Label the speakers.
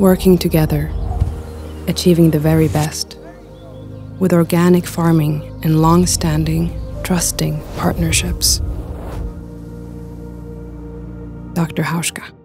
Speaker 1: working together, achieving the very best, with organic farming and long standing, trusting partnerships. Dr. Hauschka.